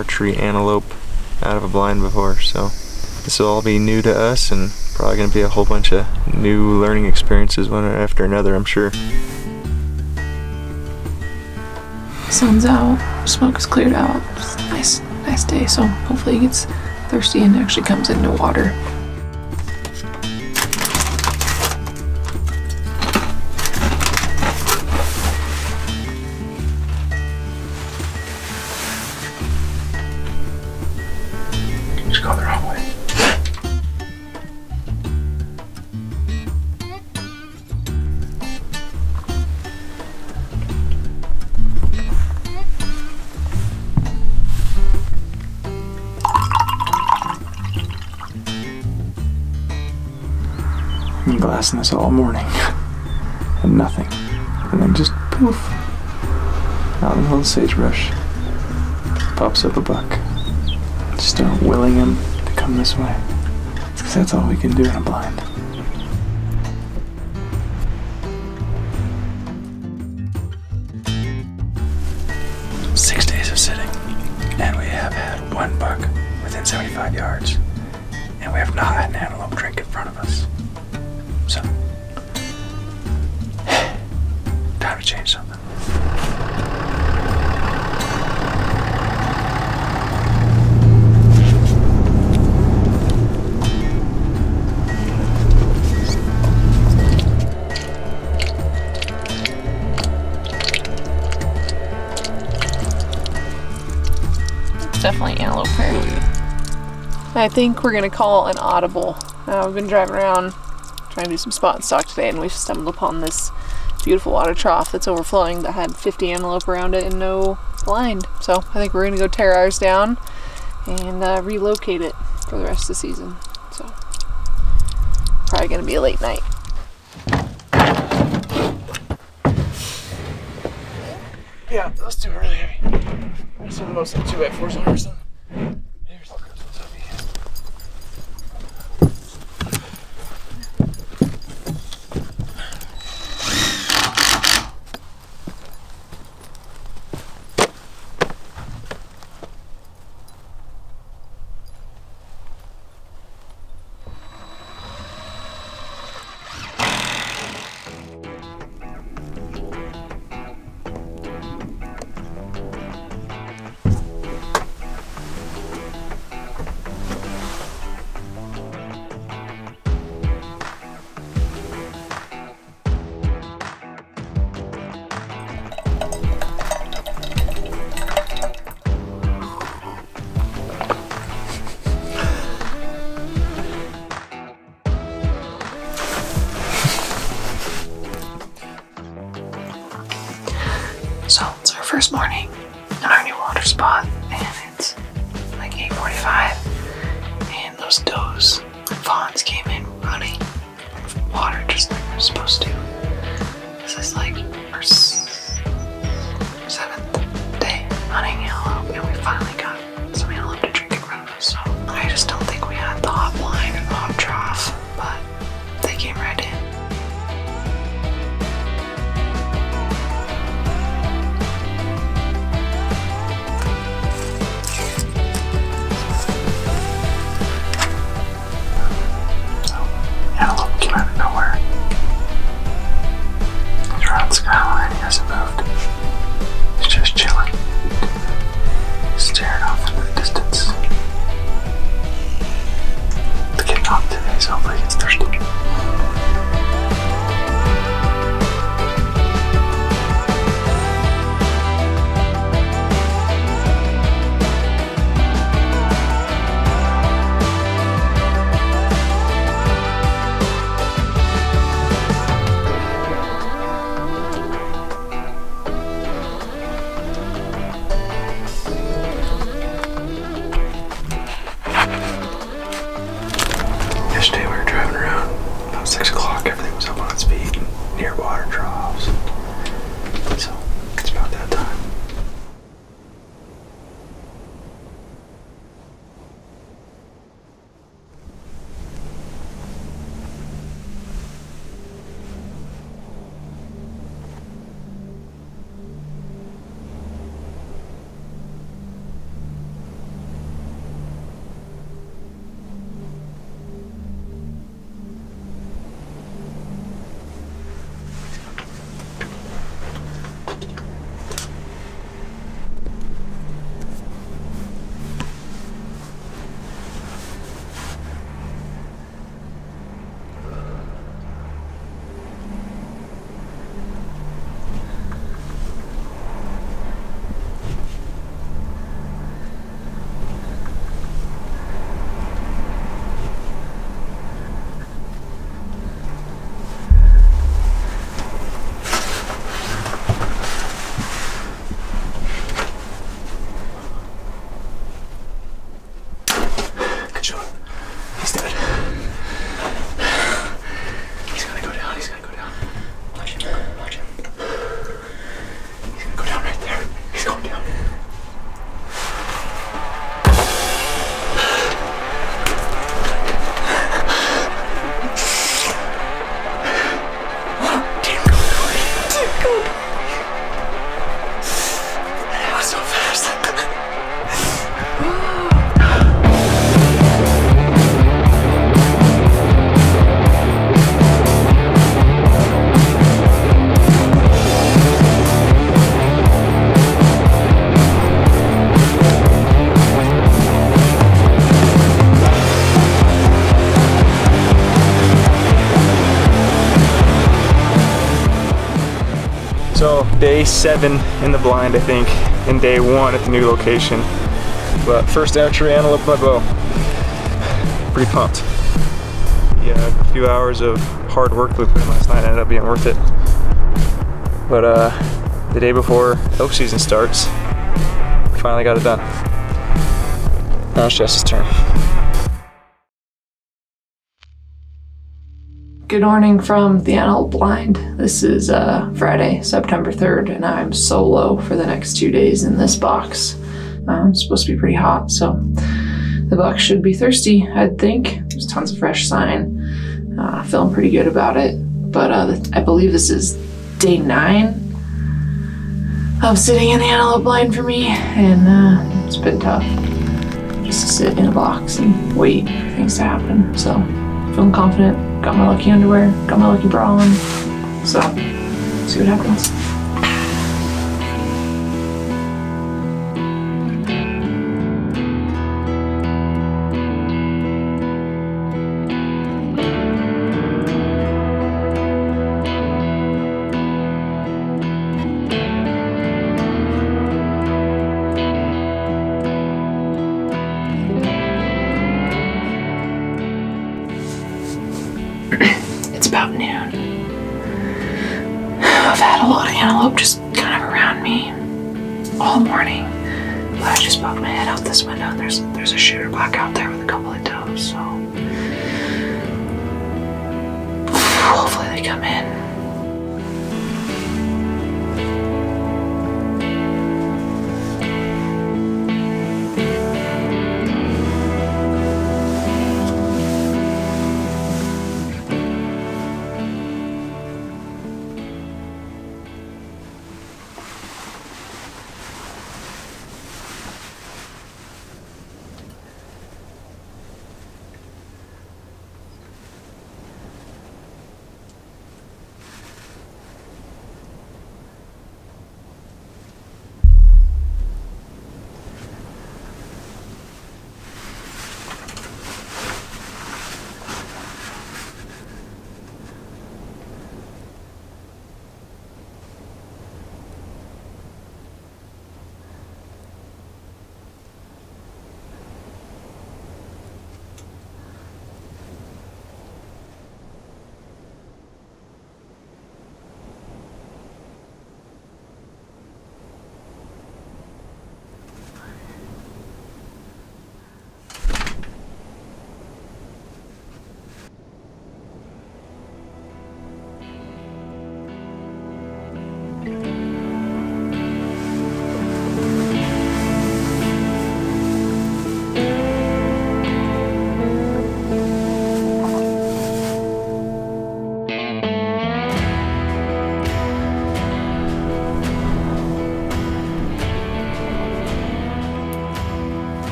archery antelope out of a blind before, so this will all be new to us and probably gonna be a whole bunch of new learning experiences one after another, I'm sure. Sun's out, smoke is cleared out. It's nice, nice day, so hopefully he gets thirsty and actually comes into water. The wrong way. Been glassing this all morning. and nothing. And then just poof. Out in the the sagebrush. Pops up a buck. Just start willing him to come this way. Because that's all we can do in a blind. Six days of sitting, and we have had one buck within 75 yards, and we have not had an antelope drink in front of us. So, time to change something. It's definitely antelope prairie. I think we're gonna call an audible. Uh, we've been driving around trying to do some spot and stalk today, and we've stumbled upon this beautiful water trough that's overflowing that had 50 antelope around it and no blind. So I think we're gonna go tear ours down and uh, relocate it for the rest of the season. So probably gonna be a late night. Yeah, those two are really heavy. Those are the most two by fours I've and those fawns came in running. Water just like they're supposed to. This is like our seventh day hunting antelope, day seven in the blind, I think, and day one at the new location. But first archery antelope my bow. Pretty pumped. Yeah, a few hours of hard work we put in last night ended up being worth it. But uh, the day before elk season starts, finally got it done. Now it's Jess's turn. Good morning from the Antelope Blind. This is uh, Friday, September 3rd, and I'm solo for the next two days in this box. Um, it's supposed to be pretty hot, so the buck should be thirsty, I'd think. There's tons of fresh sign. Uh, feeling pretty good about it. But uh, I believe this is day nine of sitting in the Antelope Blind for me, and uh, it's been tough just to sit in a box and wait for things to happen. So, feeling confident. Got my lucky underwear, got my lucky bra on. So, see what happens. But I just poked my head out this window and there's there's a shooter buck out there with a couple of does, so hopefully they come in.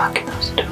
back in those doors.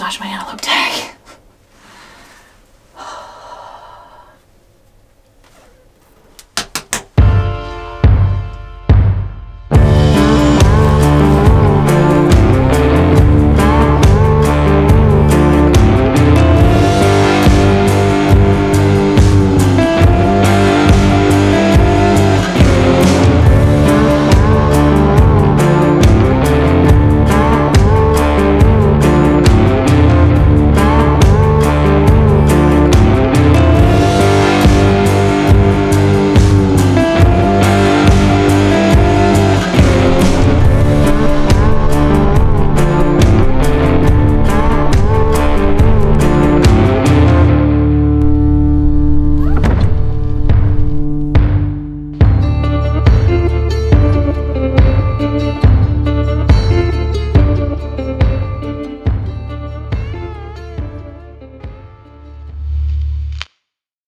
Notched my antelope tag.